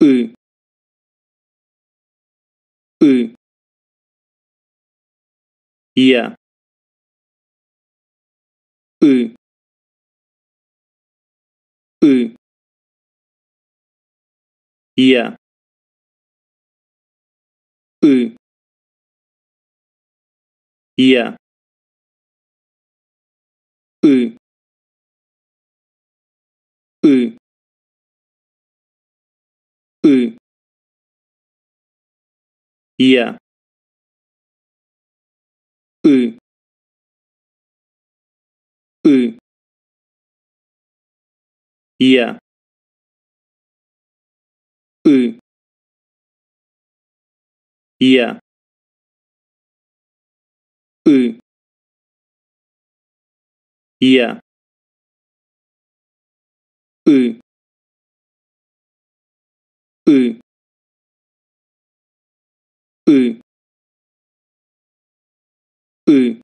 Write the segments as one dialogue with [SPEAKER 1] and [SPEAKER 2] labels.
[SPEAKER 1] ừ ừ iya ừ ừ iya ừ iya ừ ừ ừ iya ừ ừ iya ừ iya ừ iya ừ ừ ừ ừ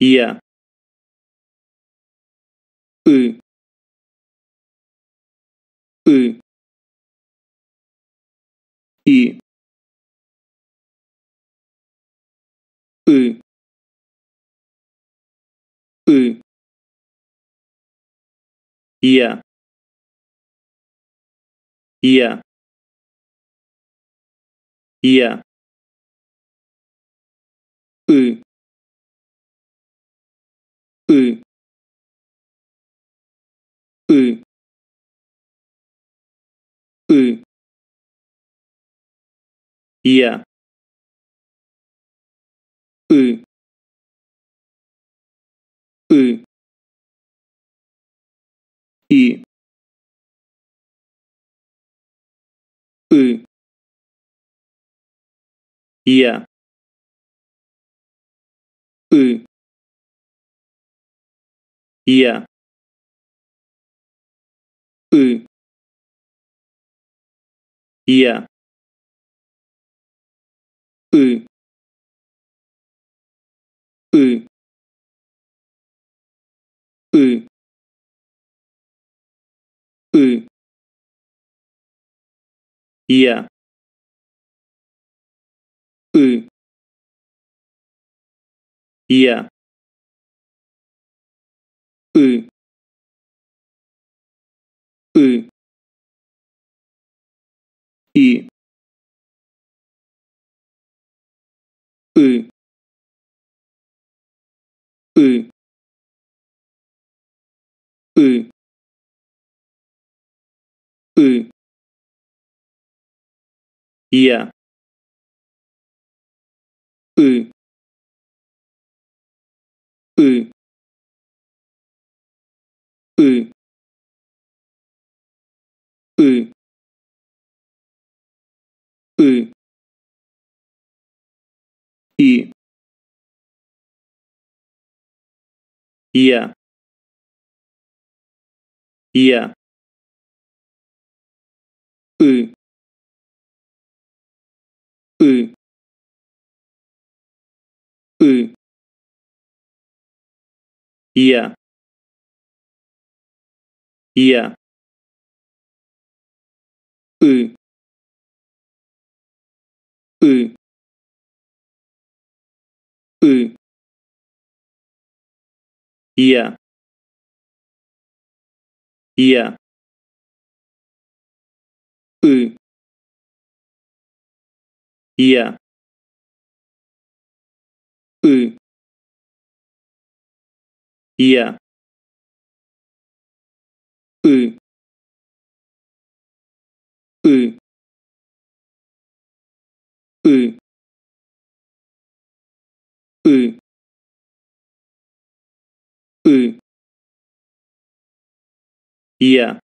[SPEAKER 1] iya ừ ừ и ừ ừ iya iya iya ừ ừ ừ ừ iya ừ ừ и ы。я。ы。я。ы。я。ы。ы。ы。ы。Iya ừ iya ừ ừ и ừ ừ ừ ừ iya ừ ừ ừ ừ ừ и iya iya ừ ừ ừ iya iya ừ ừ ừ iya iya ừ iya ừ iya ừ ừ ừ ừ ừ iya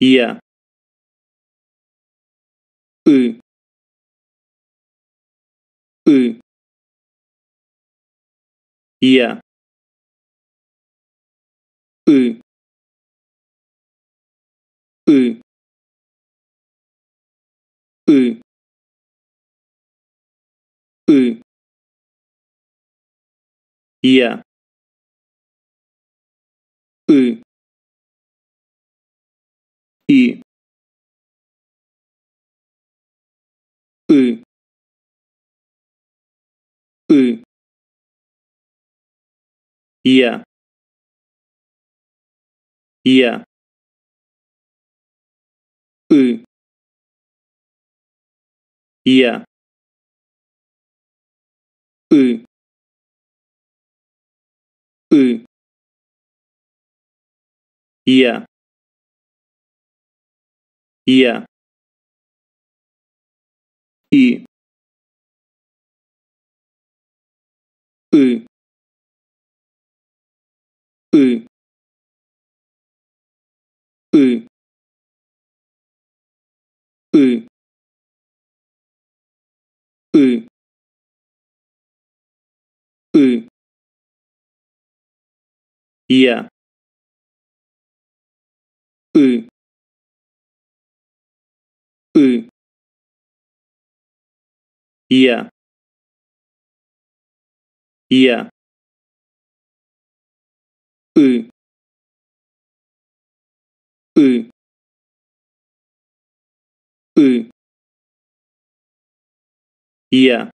[SPEAKER 1] iya и. И. Я. И. И. И. И. Я. И. И. и и я. Я. И я. И и я. Я и и и и и и и я. И и я я и и и я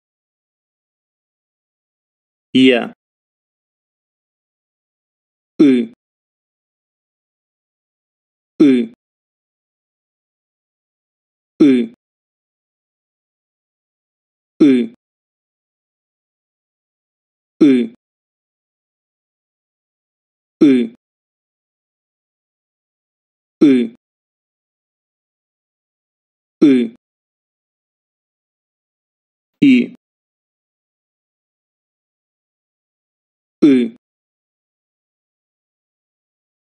[SPEAKER 1] я и. и. и e e e e e e i e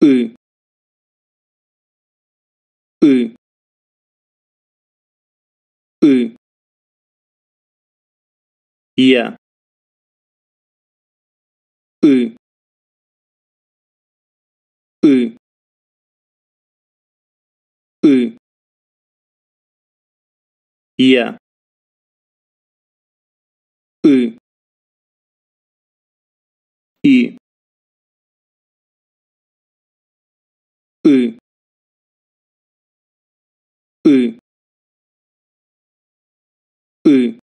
[SPEAKER 1] e e e я. И и и я. И и. И и и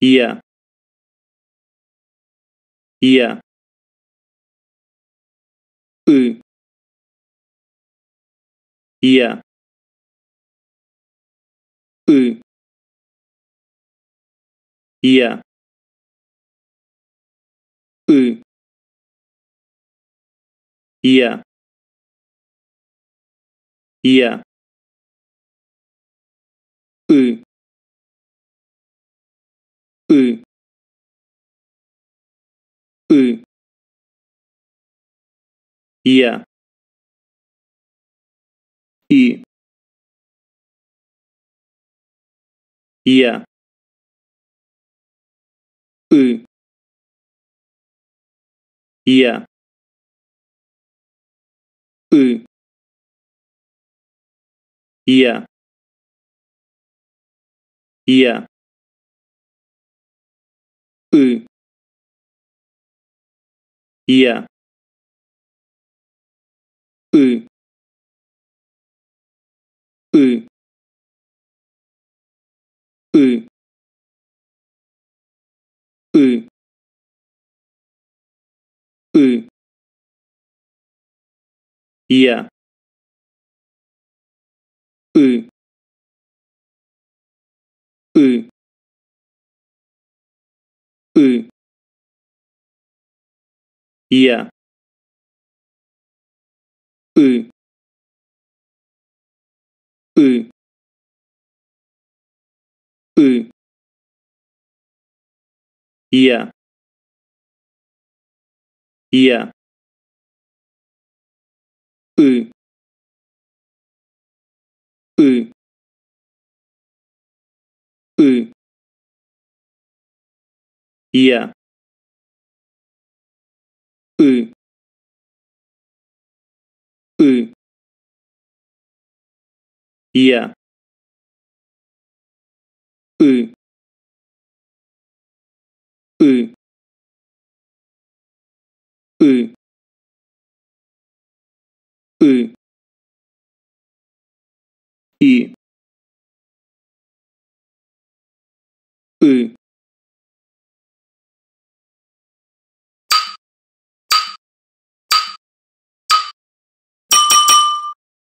[SPEAKER 1] я я и я и я и я я и и. И. Я. И. Я. И. Я. И. Я. Я ты. Я. Ты. Ты. Ты. Ты. Ты. Я. Ты. Ты и я и и и я я и и и я и и я и и и и и, ы,